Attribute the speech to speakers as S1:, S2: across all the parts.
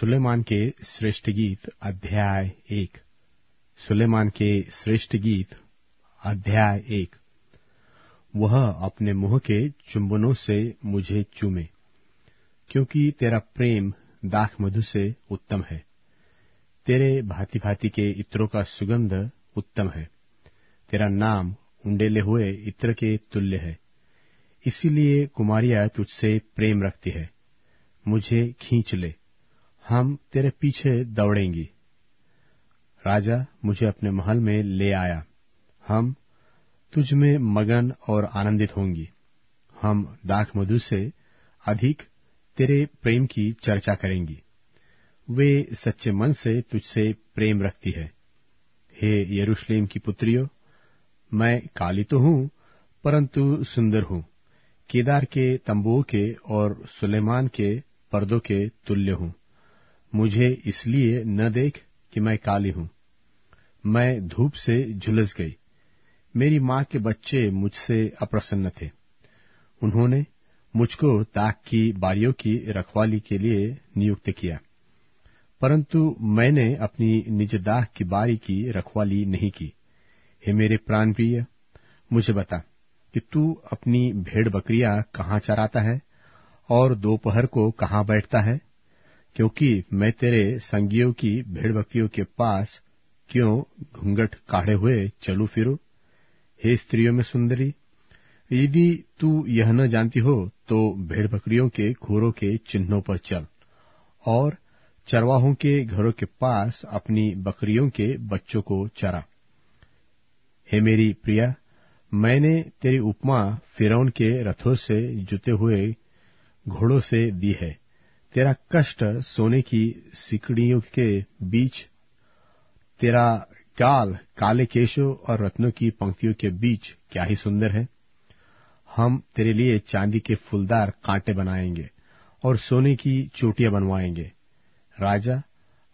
S1: सुलेमान के श्रेष्ठ गीत अध्याय एक। सुलेमान के श्रेष्ठ गीत अध्याय एक। वह अपने मुँह के चुंबनों से मुझे चूमे, क्योंकि तेरा प्रेम दाख मधु से उत्तम है। तेरे भांति भांति के इत्रों का सुगंध उत्तम है। तेरा नाम उंडेले हुए इत्र के तुल्य है। इसीलिए कुमारिया तुझसे प्रेम रखती है। मुझे खींच ले। हम तेरे पीछे दौड़ेंगी। राजा मुझे अपने महल में ले आया। हम तुझ में मगन और आनंदित होंगी। हम दाख मधु से अधिक तेरे प्रेम की चर्चा करेंगी। वे सच्चे मन से तुझसे प्रेम रखती है। हे यरूशलेम की पुत्रियों, मैं काली तो हूँ, परंतु सुंदर हूँ। केदार के तंबुओं के और सुलेमान के पर्दों के तुल्य हूँ। मुझे इसलिए न देख कि मैं काली हूँ। मैं धूप से झुलस गई। मेरी माँ के बच्चे मुझसे अप्रसन्न थे। उन्होंने मुझको ताक की बारियों की रखवाली के लिए नियुक्त किया। परंतु मैंने अपनी निज दाह की बारी की रखवाली नहीं की। हे मेरे प्राण प्रिय मुझे बता कि तू अपनी भेड़ बकरियाँ कहाँ चराता है और दोपहर को कहाँ बैठता है? क्योंकि मैं तेरे संगियों की भेड़ बकरियों के पास क्यों घूंघट काढ़े हुए चलू फिरू? हे स्त्रियों में सुंदरी, यदि तू यह न जानती हो तो भेड़ बकरियों के घोरों के चिन्हों पर चल और चरवाहों के घरों के पास अपनी बकरियों के बच्चों को चरा। हे मेरी प्रिया, मैंने तेरी उपमा फिरौन के रथों से जुते हुए घोड़ों से दी है। तेरा कष्ट सोने की सिकड़ियों के बीच, तेरा काल काले केशों और रत्नों की पंक्तियों के बीच क्या ही सुंदर है। हम तेरे लिए चांदी के फूलदार कांटे बनाएँगे और सोने की चोटियाँ बनवाएँगे। राजा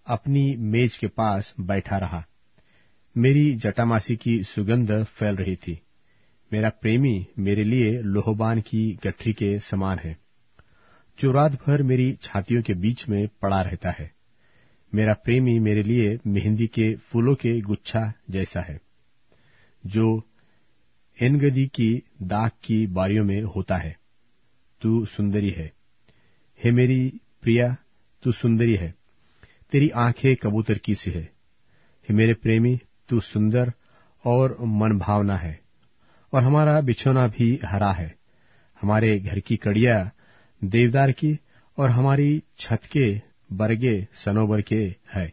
S1: अपनी मेज के पास बैठा रहा। मेरी जटामासी की सुगंध फैल रही थी। मेरा प्रेमी मेरे लिए लोहबान की गठरी के समान है। जो रात भर मेरी छातियों के बीच में पड़ा रहता है। मेरा प्रेमी मेरे लिए मेहंदी के फूलों के गुच्छा जैसा है, जो एनगदी की दाग की बारियों में होता है। तू सुंदरी है। हे मेरी प्रिया, तू सुंदरी है। तेरी आँखें कबूतर की सी है। हे मेरे प्रेमी, तू सुंदर और मनभावना है। और हमारा बिछोना भी हरा है। हमारे घर की कड़िया देवदार की और हमारी छत के बरगे सनोबर के है।